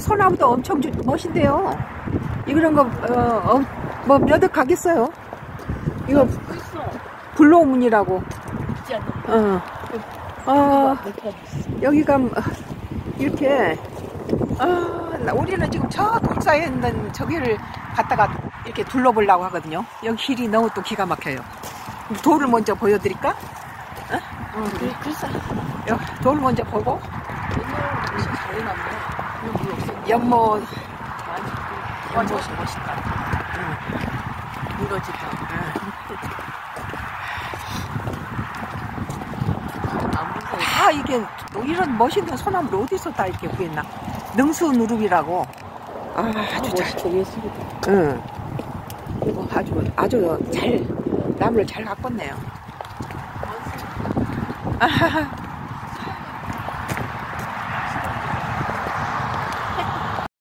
소나무도 엄청 주- 멋있대요. 이런 거, 어, 어, 뭐, 몇억 가겠어요. 이거. 불로문이라고. 어. 어, 못 여기가 뭐, 이렇게, 아, 나- 우리는 지금 저 돌사에 있는 저기를 갔다가 이렇게 둘러보려고 하거든요. 여기 길이 너무 또 기가 막혀요. 돌을 먼저 보여드릴까? 어, 그래, 글쎄. 여- 돌 먼저 보고. 연못, 저것이 멋있다. 응. 무너진다. 안 무서워. 다 이게 또 이런 멋있는 소나무를 어디서 다 이렇게 구했나? 능수 누룩이라고. 아, 아주 잘, 예술이다. 응. 이거 아주, 아주 잘, 나무를 잘 가꿨네요. 아하하.